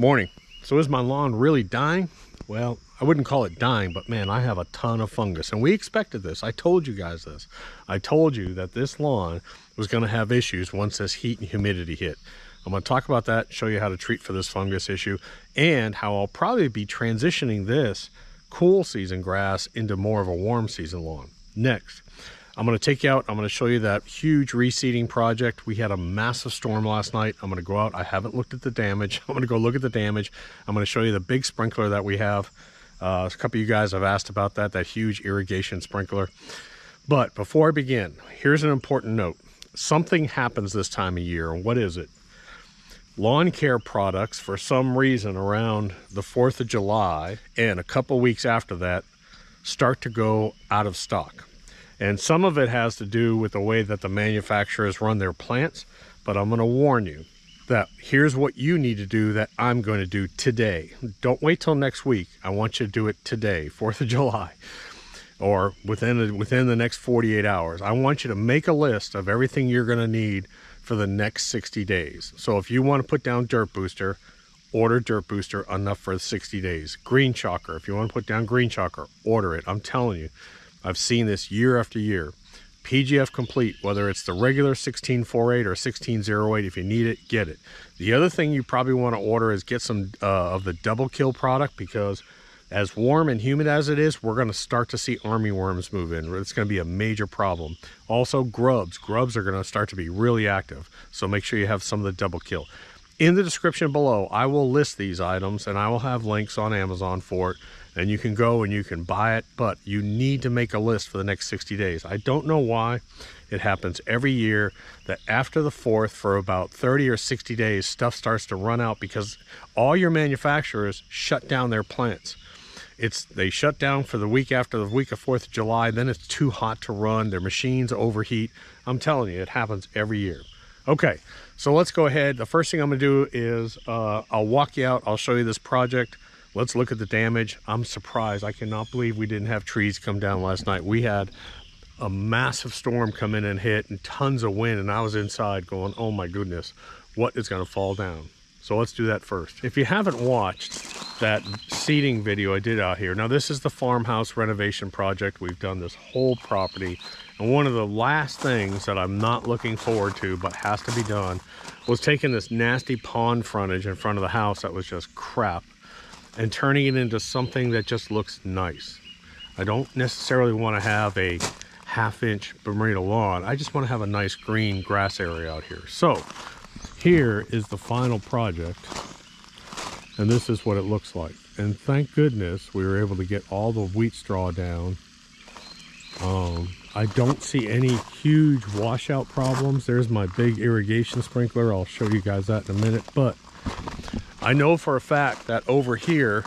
Morning. So is my lawn really dying? Well, I wouldn't call it dying, but man, I have a ton of fungus. And we expected this. I told you guys this. I told you that this lawn was going to have issues once this heat and humidity hit. I'm going to talk about that, show you how to treat for this fungus issue, and how I'll probably be transitioning this cool season grass into more of a warm season lawn. Next, I'm going to take you out. I'm going to show you that huge reseeding project. We had a massive storm last night. I'm going to go out. I haven't looked at the damage. I'm going to go look at the damage. I'm going to show you the big sprinkler that we have. Uh, a couple of you guys have asked about that, that huge irrigation sprinkler. But before I begin, here's an important note. Something happens this time of year. What is it? Lawn care products, for some reason, around the 4th of July and a couple weeks after that, start to go out of stock. And some of it has to do with the way that the manufacturers run their plants. But I'm going to warn you that here's what you need to do that I'm going to do today. Don't wait till next week. I want you to do it today, 4th of July, or within the, within the next 48 hours. I want you to make a list of everything you're going to need for the next 60 days. So if you want to put down Dirt Booster, order Dirt Booster enough for 60 days. Green Shocker, if you want to put down Green Shocker, order it. I'm telling you, I've seen this year after year. PGF Complete, whether it's the regular 1648 or 1608, if you need it, get it. The other thing you probably want to order is get some uh, of the double kill product because as warm and humid as it is, we're going to start to see army worms move in. It's going to be a major problem. Also, grubs. Grubs are going to start to be really active, so make sure you have some of the double kill. In the description below, I will list these items and I will have links on Amazon for it and you can go and you can buy it, but you need to make a list for the next 60 days. I don't know why it happens every year that after the 4th for about 30 or 60 days, stuff starts to run out because all your manufacturers shut down their plants. It's they shut down for the week after the week of 4th of July, then it's too hot to run, their machines overheat. I'm telling you, it happens every year. Okay, so let's go ahead. The first thing I'm gonna do is uh, I'll walk you out, I'll show you this project. Let's look at the damage. I'm surprised. I cannot believe we didn't have trees come down last night. We had a massive storm come in and hit and tons of wind and I was inside going, oh my goodness, what is gonna fall down? So let's do that first. If you haven't watched that seeding video I did out here, now this is the farmhouse renovation project. We've done this whole property. And one of the last things that I'm not looking forward to, but has to be done, was taking this nasty pond frontage in front of the house that was just crap and turning it into something that just looks nice. I don't necessarily want to have a half inch Bermuda lawn. I just want to have a nice green grass area out here. So here is the final project and this is what it looks like. And thank goodness we were able to get all the wheat straw down. Um, I don't see any huge washout problems. There's my big irrigation sprinkler. I'll show you guys that in a minute. But I know for a fact that over here,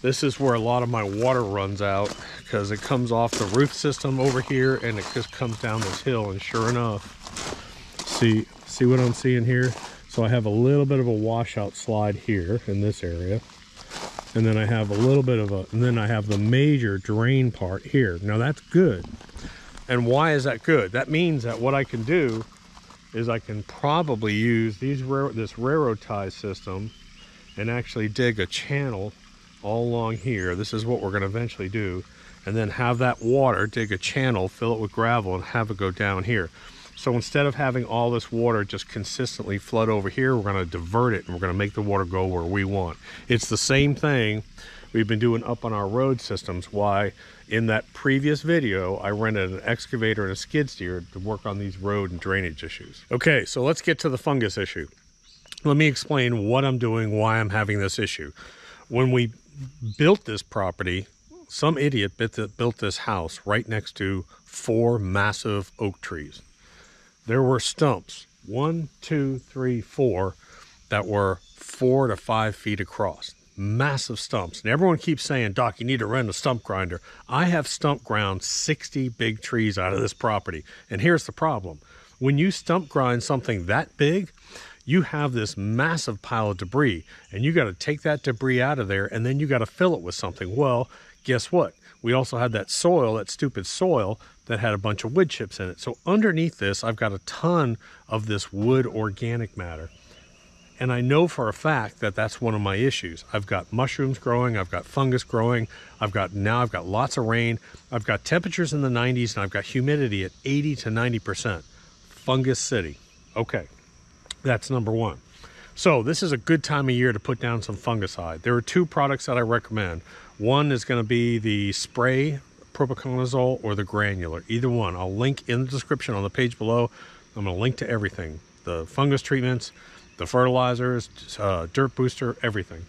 this is where a lot of my water runs out because it comes off the roof system over here and it just comes down this hill. And sure enough, see, see what I'm seeing here? So I have a little bit of a washout slide here in this area. And then I have a little bit of a, and then I have the major drain part here. Now that's good. And why is that good? That means that what I can do is I can probably use these this railroad tie system and actually dig a channel all along here. This is what we're going to eventually do. And then have that water, dig a channel, fill it with gravel, and have it go down here. So instead of having all this water just consistently flood over here, we're going to divert it and we're going to make the water go where we want. It's the same thing we've been doing up on our road systems. Why in that previous video, I rented an excavator and a skid steer to work on these road and drainage issues. Okay, so let's get to the fungus issue. Let me explain what I'm doing, why I'm having this issue. When we built this property, some idiot built this house right next to four massive oak trees. There were stumps, one, two, three, four, that were four to five feet across. Massive stumps. And everyone keeps saying, Doc, you need to rent a stump grinder. I have stump ground 60 big trees out of this property. And here's the problem. When you stump grind something that big, you have this massive pile of debris and you got to take that debris out of there and then you got to fill it with something. Well, guess what? We also had that soil, that stupid soil that had a bunch of wood chips in it. So underneath this, I've got a ton of this wood organic matter. And I know for a fact that that's one of my issues. I've got mushrooms growing, I've got fungus growing, I've got now I've got lots of rain, I've got temperatures in the 90s, and I've got humidity at 80 to 90%. Fungus city. Okay, that's number one. So this is a good time of year to put down some fungicide. There are two products that I recommend. One is going to be the spray propiconazole or the granular, either one. I'll link in the description on the page below. I'm going to link to everything, the fungus treatments, the fertilizers, uh, dirt booster, everything.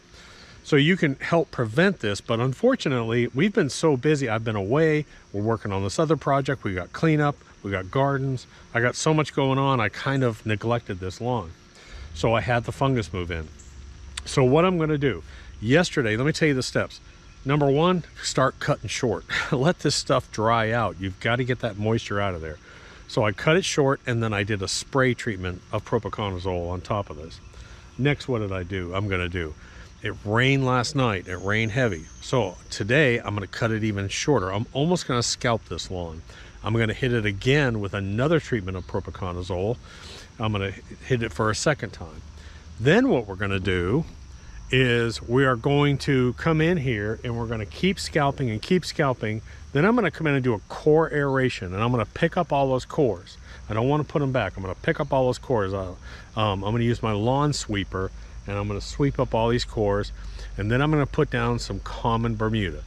So you can help prevent this, but unfortunately, we've been so busy. I've been away. We're working on this other project. We got cleanup, we got gardens. I got so much going on, I kind of neglected this lawn. So I had the fungus move in. So what I'm gonna do, yesterday, let me tell you the steps. Number one, start cutting short. Let this stuff dry out. You've got to get that moisture out of there. So I cut it short and then I did a spray treatment of propiconazole on top of this. Next, what did I do? I'm gonna do. It rained last night, it rained heavy. So today I'm gonna cut it even shorter. I'm almost gonna scalp this lawn. I'm gonna hit it again with another treatment of propiconazole. I'm gonna hit it for a second time. Then what we're gonna do is we are going to come in here and we're going to keep scalping and keep scalping. Then I'm going to come in and do a core aeration and I'm going to pick up all those cores. I don't want to put them back. I'm going to pick up all those cores. Uh, um, I'm going to use my lawn sweeper and I'm going to sweep up all these cores and then I'm going to put down some common Bermuda.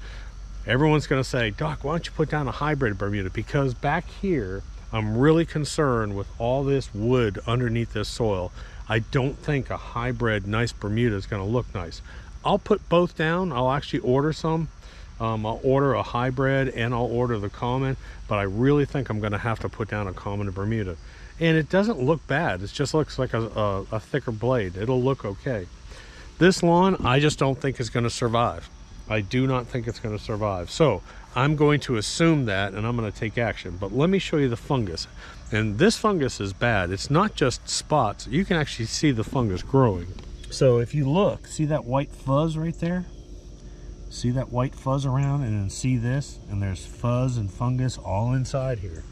Everyone's going to say, Doc, why don't you put down a hybrid Bermuda? Because back here, I'm really concerned with all this wood underneath this soil I don't think a hybrid nice Bermuda is going to look nice. I'll put both down. I'll actually order some. Um, I'll order a hybrid and I'll order the common, but I really think I'm going to have to put down a common Bermuda. And it doesn't look bad. It just looks like a, a, a thicker blade. It'll look okay. This lawn, I just don't think is going to survive. I do not think it's going to survive. So I'm going to assume that and I'm going to take action. But let me show you the fungus. And this fungus is bad. It's not just spots. You can actually see the fungus growing. So if you look, see that white fuzz right there? See that white fuzz around and then see this? And there's fuzz and fungus all inside here.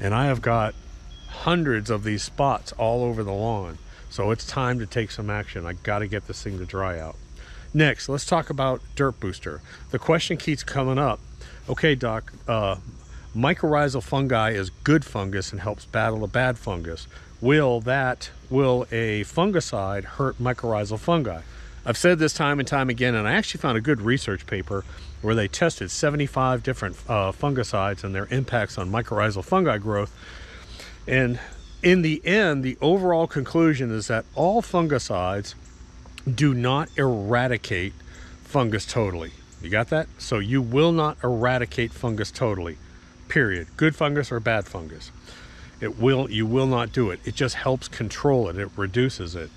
And I have got hundreds of these spots all over the lawn. So it's time to take some action. I got to get this thing to dry out. Next, let's talk about Dirt Booster. The question keeps coming up. Okay, Doc, uh, mycorrhizal fungi is good fungus and helps battle a bad fungus. Will that, will a fungicide hurt mycorrhizal fungi? I've said this time and time again, and I actually found a good research paper where they tested 75 different uh, fungicides and their impacts on mycorrhizal fungi growth. And in the end, the overall conclusion is that all fungicides do not eradicate fungus totally. You got that? So you will not eradicate fungus totally. Period. Good fungus or bad fungus. It will you will not do it. It just helps control it. It reduces it.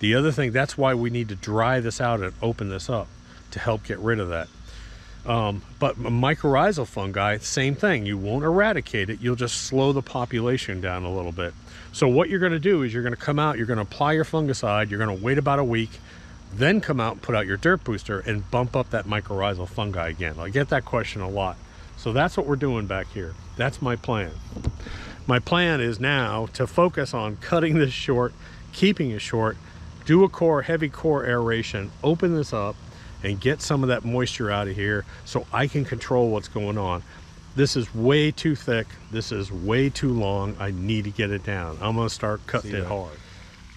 The other thing, that's why we need to dry this out and open this up to help get rid of that. Um, but mycorrhizal fungi, same thing. You won't eradicate it. You'll just slow the population down a little bit. So what you're going to do is you're going to come out, you're going to apply your fungicide, you're going to wait about a week, then come out and put out your dirt booster and bump up that mycorrhizal fungi again. I get that question a lot. So that's what we're doing back here. That's my plan. My plan is now to focus on cutting this short, keeping it short, do a core, heavy core aeration, open this up, and get some of that moisture out of here so I can control what's going on. This is way too thick. This is way too long. I need to get it down. I'm gonna start cutting it hard.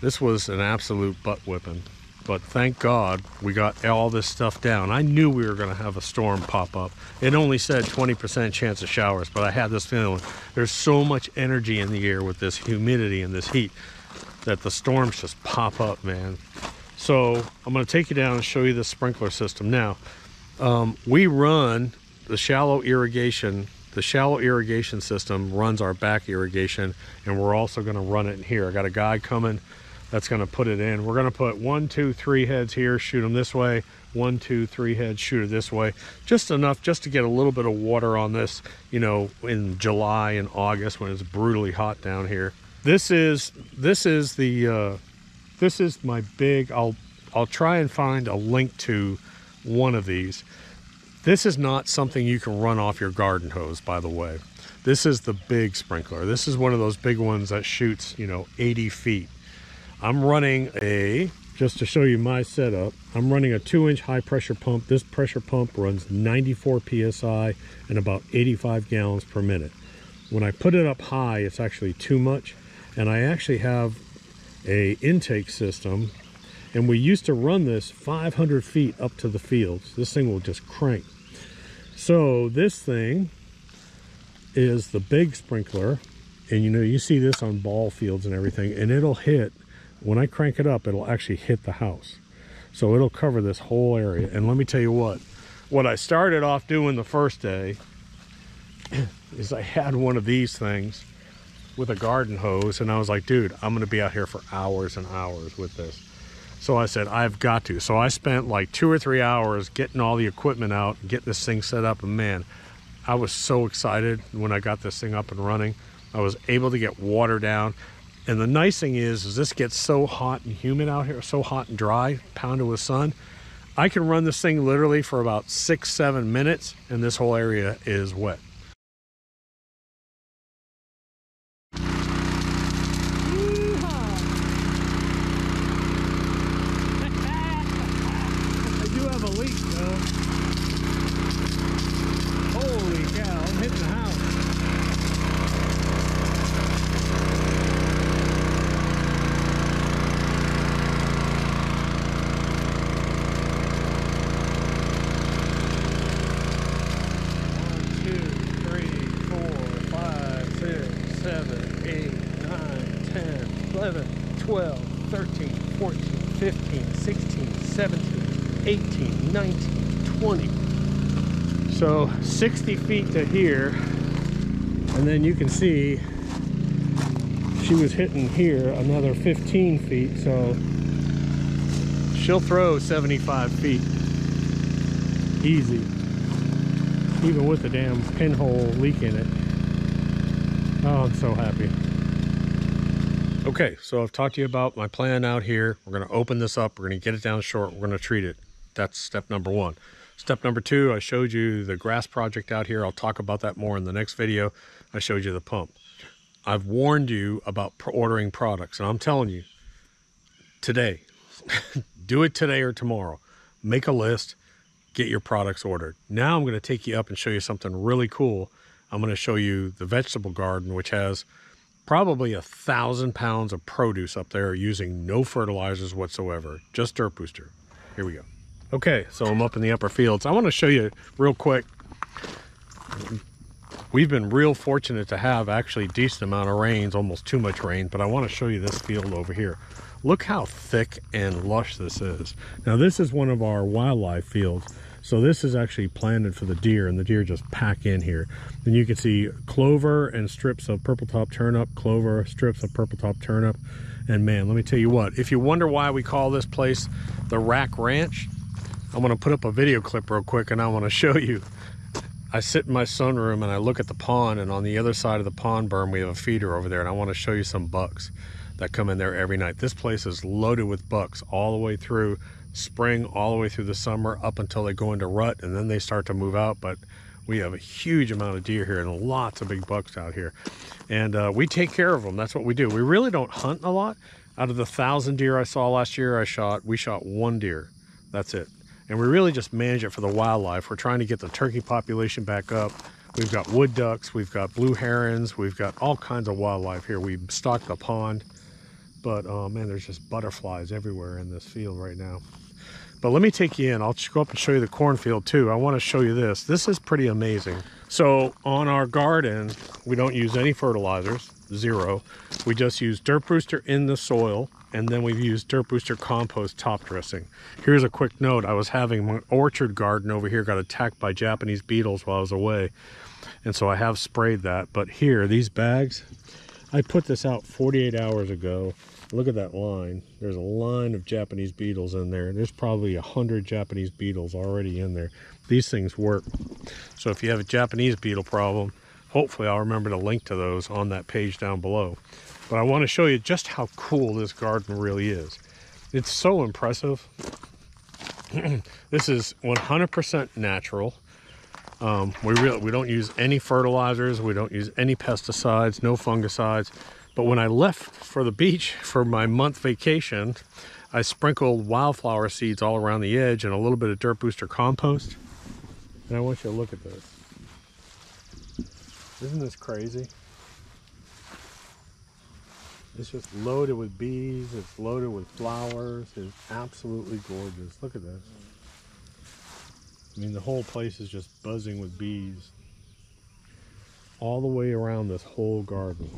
This was an absolute butt whipping, but thank God we got all this stuff down. I knew we were gonna have a storm pop up. It only said 20% chance of showers, but I had this feeling there's so much energy in the air with this humidity and this heat that the storms just pop up, man. So I'm gonna take you down and show you the sprinkler system. Now, um, we run the shallow irrigation the shallow irrigation system runs our back irrigation and we're also going to run it in here. I got a guy coming that's going to put it in. We're going to put one two three heads here shoot them this way one two three heads shoot it this way. Just enough just to get a little bit of water on this you know in july and august when it's brutally hot down here. This is this is the uh, this is my big i'll i'll try and find a link to one of these this is not something you can run off your garden hose, by the way. This is the big sprinkler. This is one of those big ones that shoots, you know, 80 feet. I'm running a, just to show you my setup, I'm running a two inch high pressure pump. This pressure pump runs 94 PSI and about 85 gallons per minute. When I put it up high, it's actually too much. And I actually have a intake system and we used to run this 500 feet up to the fields. This thing will just crank. So this thing is the big sprinkler and you know you see this on ball fields and everything and it'll hit when I crank it up it'll actually hit the house so it'll cover this whole area and let me tell you what what I started off doing the first day is I had one of these things with a garden hose and I was like dude I'm gonna be out here for hours and hours with this so I said I've got to so I spent like two or three hours getting all the equipment out getting this thing set up and man I was so excited when I got this thing up and running I was able to get water down. And the nice thing is, is this gets so hot and humid out here, so hot and dry, pounded with sun. I can run this thing literally for about six, seven minutes, and this whole area is wet. So 60 feet to here, and then you can see she was hitting here another 15 feet, so she'll throw 75 feet easy, even with the damn pinhole leak in it. Oh, I'm so happy. Okay, so I've talked to you about my plan out here. We're gonna open this up, we're gonna get it down short, we're gonna treat it. That's step number one. Step number two, I showed you the grass project out here. I'll talk about that more in the next video. I showed you the pump. I've warned you about ordering products, and I'm telling you, today, do it today or tomorrow. Make a list, get your products ordered. Now I'm going to take you up and show you something really cool. I'm going to show you the vegetable garden, which has probably a thousand pounds of produce up there using no fertilizers whatsoever, just dirt booster. Here we go. Okay, so I'm up in the upper fields. I want to show you real quick. We've been real fortunate to have actually decent amount of rains, almost too much rain, but I want to show you this field over here. Look how thick and lush this is. Now this is one of our wildlife fields. So this is actually planted for the deer and the deer just pack in here. And you can see clover and strips of purple top turnip, clover, strips of purple top turnip. And man, let me tell you what, if you wonder why we call this place the Rack Ranch, I'm gonna put up a video clip real quick and I wanna show you. I sit in my sunroom and I look at the pond and on the other side of the pond berm we have a feeder over there and I wanna show you some bucks that come in there every night. This place is loaded with bucks all the way through spring, all the way through the summer up until they go into rut and then they start to move out. But we have a huge amount of deer here and lots of big bucks out here. And uh, we take care of them. That's what we do. We really don't hunt a lot. Out of the thousand deer I saw last year, I shot, we shot one deer. That's it and we really just manage it for the wildlife. We're trying to get the turkey population back up. We've got wood ducks, we've got blue herons, we've got all kinds of wildlife here. We stock the pond, but oh man, there's just butterflies everywhere in this field right now. But let me take you in. I'll go up and show you the cornfield too. I want to show you this. This is pretty amazing. So on our garden, we don't use any fertilizers, zero. We just use dirt booster in the soil and then we've used Dirt Booster compost top dressing. Here's a quick note. I was having my orchard garden over here got attacked by Japanese beetles while I was away. And so I have sprayed that. But here, these bags, I put this out 48 hours ago. Look at that line. There's a line of Japanese beetles in there. There's probably a hundred Japanese beetles already in there. These things work. So if you have a Japanese beetle problem, hopefully I'll remember to link to those on that page down below. But I want to show you just how cool this garden really is. It's so impressive. this is 100% natural. Um, we really we don't use any fertilizers. We don't use any pesticides, no fungicides. But when I left for the beach for my month vacation, I sprinkled wildflower seeds all around the edge and a little bit of dirt booster compost. And I want you to look at this. Isn't this crazy? It's just loaded with bees. It's loaded with flowers. It's absolutely gorgeous. Look at this. I mean, the whole place is just buzzing with bees. All the way around this whole garden.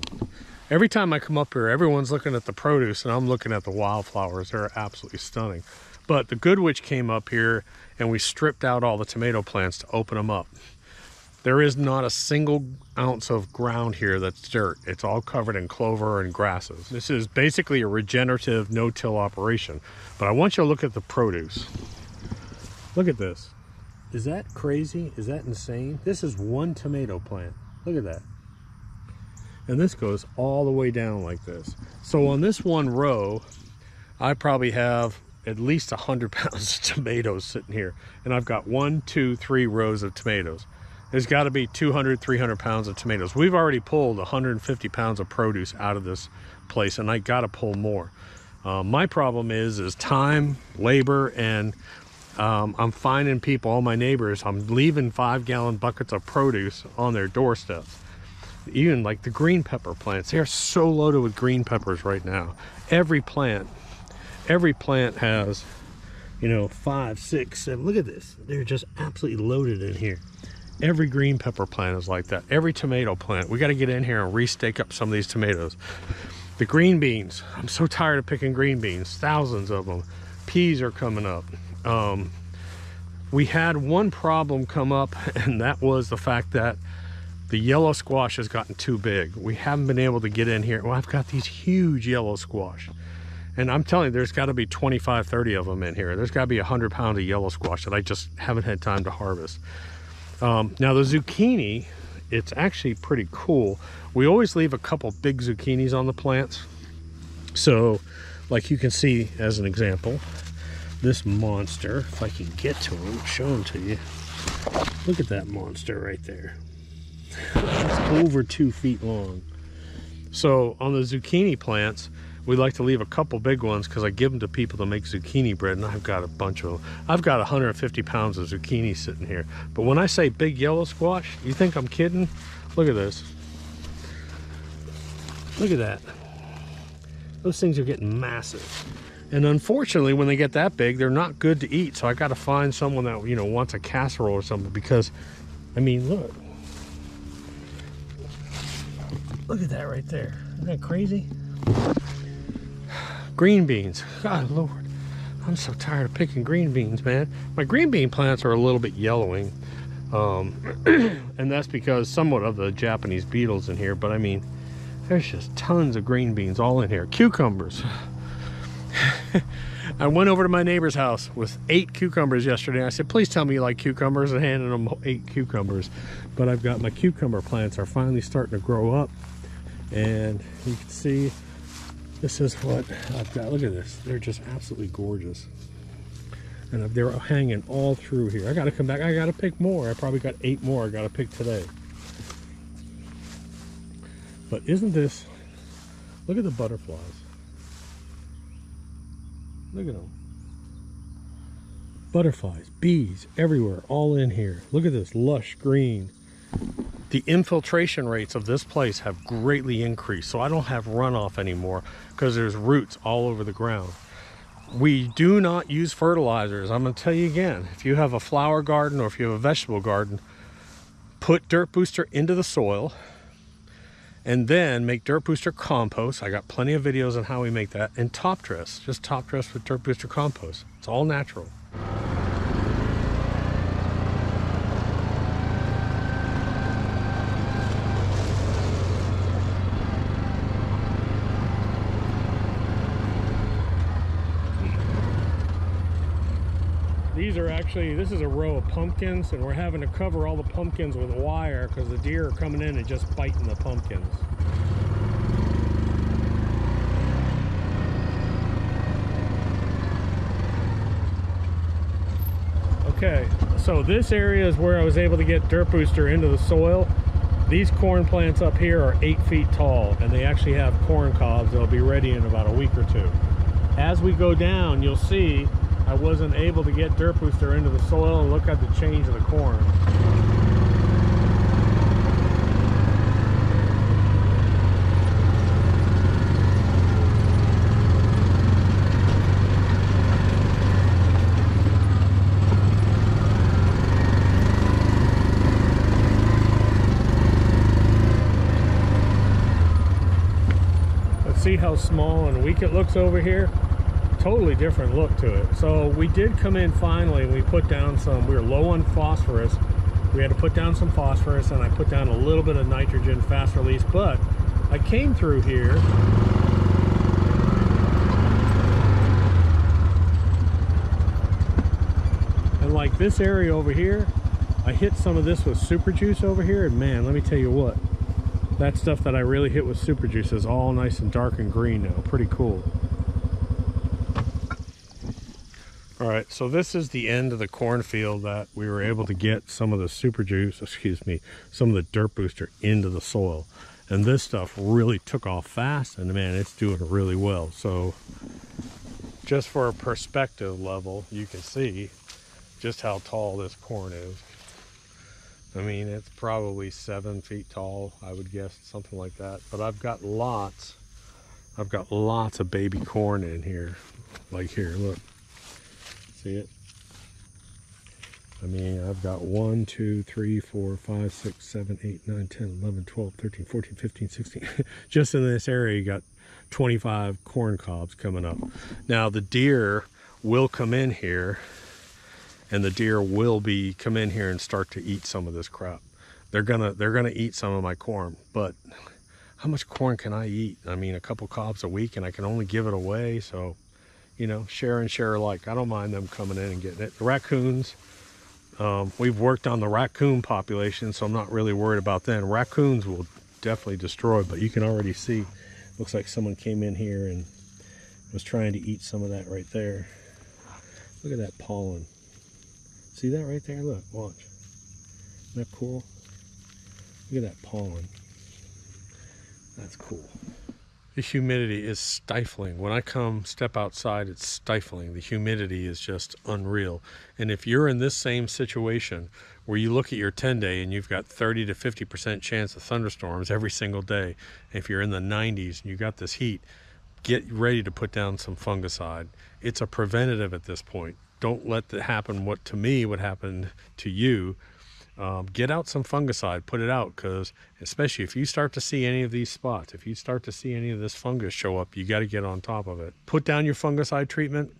Every time I come up here, everyone's looking at the produce and I'm looking at the wildflowers. They're absolutely stunning. But the Good Witch came up here and we stripped out all the tomato plants to open them up. There is not a single ounce of ground here that's dirt. It's all covered in clover and grasses. This is basically a regenerative no-till operation. But I want you to look at the produce. Look at this. Is that crazy? Is that insane? This is one tomato plant. Look at that. And this goes all the way down like this. So on this one row, I probably have at least 100 pounds of tomatoes sitting here. And I've got one, two, three rows of tomatoes there's got to be 200 300 pounds of tomatoes. We've already pulled 150 pounds of produce out of this place and i got to pull more. Uh, my problem is is time labor and um, i'm finding people all my neighbors i'm leaving five gallon buckets of produce on their doorsteps. Even like the green pepper plants they're so loaded with green peppers right now. Every plant every plant has you know five six seven look at this. They're just absolutely loaded in here Every green pepper plant is like that. Every tomato plant. We got to get in here and restake up some of these tomatoes. The green beans. I'm so tired of picking green beans. Thousands of them. Peas are coming up. Um, we had one problem come up, and that was the fact that the yellow squash has gotten too big. We haven't been able to get in here. Well, I've got these huge yellow squash. And I'm telling you, there's got to be 25, 30 of them in here. There's got to be 100 pounds of yellow squash that I just haven't had time to harvest. Um, now the zucchini, it's actually pretty cool. We always leave a couple big zucchinis on the plants. So like you can see as an example, this monster, if I can get to him, show him to you. Look at that monster right there. It's over two feet long. So on the zucchini plants, we like to leave a couple big ones because I give them to people to make zucchini bread and I've got a bunch of them. I've got 150 pounds of zucchini sitting here. But when I say big yellow squash, you think I'm kidding? Look at this. Look at that. Those things are getting massive. And unfortunately, when they get that big, they're not good to eat. So I got to find someone that, you know, wants a casserole or something because, I mean, look. Look at that right there. Isn't that crazy? Green beans. God, Lord. I'm so tired of picking green beans, man. My green bean plants are a little bit yellowing. Um, and that's because somewhat of the Japanese beetles in here. But I mean, there's just tons of green beans all in here. Cucumbers. I went over to my neighbor's house with eight cucumbers yesterday. I said, please tell me you like cucumbers and handed them eight cucumbers. But I've got my cucumber plants are finally starting to grow up. And you can see this is what I've got. Look at this. They're just absolutely gorgeous. And they're hanging all through here. I got to come back. I got to pick more. I probably got eight more I got to pick today. But isn't this... Look at the butterflies. Look at them. Butterflies, bees, everywhere, all in here. Look at this lush green the infiltration rates of this place have greatly increased so I don't have runoff anymore because there's roots all over the ground. We do not use fertilizers. I'm gonna tell you again if you have a flower garden or if you have a vegetable garden put dirt booster into the soil and then make dirt booster compost. I got plenty of videos on how we make that and top dress just top dress with dirt booster compost. It's all natural These are actually, this is a row of pumpkins and we're having to cover all the pumpkins with wire because the deer are coming in and just biting the pumpkins. Okay, so this area is where I was able to get dirt booster into the soil. These corn plants up here are eight feet tall and they actually have corn cobs that'll be ready in about a week or two. As we go down, you'll see I wasn't able to get dirt booster into the soil and look at the change of the corn. see how small and weak it looks over here totally different look to it. So we did come in finally and we put down some we were low on phosphorus. We had to put down some phosphorus and I put down a little bit of nitrogen fast release but I came through here. And like this area over here I hit some of this with super juice over here and man let me tell you what that stuff that I really hit with super juice is all nice and dark and green now pretty cool all right so this is the end of the cornfield that we were able to get some of the super juice excuse me some of the dirt booster into the soil and this stuff really took off fast and man it's doing really well so just for a perspective level you can see just how tall this corn is I mean, it's probably seven feet tall, I would guess, something like that. But I've got lots, I've got lots of baby corn in here. Like here, look. See it? I mean, I've got 1, 2, 3, 4, 5, 6, 7, 8, 9, 10, 11, 12, 13, 14, 15, 16. Just in this area, you got 25 corn cobs coming up. Now, the deer will come in here and the deer will be come in here and start to eat some of this crap. They're gonna they're gonna eat some of my corn, but how much corn can I eat? I mean, a couple cobs a week, and I can only give it away. So, you know, share and share alike. I don't mind them coming in and getting it. The raccoons, um, we've worked on the raccoon population, so I'm not really worried about them. Raccoons will definitely destroy, but you can already see, looks like someone came in here and was trying to eat some of that right there. Look at that pollen. See that right there? Look, watch. Isn't that cool? Look at that pollen. That's cool. The humidity is stifling. When I come step outside, it's stifling. The humidity is just unreal. And if you're in this same situation where you look at your 10 day and you've got 30 to 50% chance of thunderstorms every single day, if you're in the 90s and you got this heat, get ready to put down some fungicide. It's a preventative at this point don't let that happen what to me would happen to you um, get out some fungicide put it out because especially if you start to see any of these spots if you start to see any of this fungus show up you got to get on top of it. Put down your fungicide treatment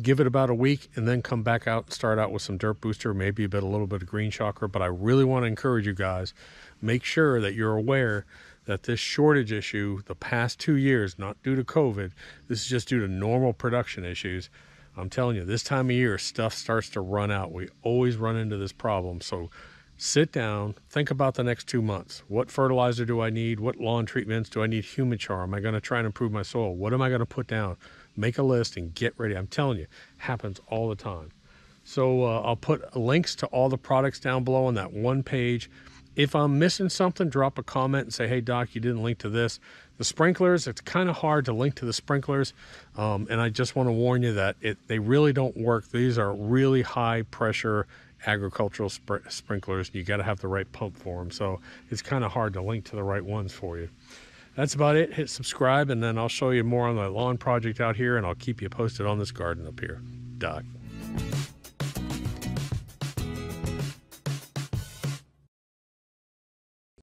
give it about a week and then come back out and start out with some dirt booster maybe a bit a little bit of green shocker but i really want to encourage you guys make sure that you're aware that this shortage issue the past two years not due to covid this is just due to normal production issues I'm telling you, this time of year, stuff starts to run out. We always run into this problem. So sit down, think about the next two months. What fertilizer do I need? What lawn treatments? Do I need Humichar? Am I going to try and improve my soil? What am I going to put down? Make a list and get ready. I'm telling you, happens all the time. So uh, I'll put links to all the products down below on that one page. If I'm missing something, drop a comment and say, hey, Doc, you didn't link to this. The sprinklers, it's kind of hard to link to the sprinklers. Um, and I just want to warn you that it, they really don't work. These are really high pressure agricultural sp sprinklers. You got to have the right pump for them. So it's kind of hard to link to the right ones for you. That's about it. Hit subscribe and then I'll show you more on the lawn project out here and I'll keep you posted on this garden up here. Doc.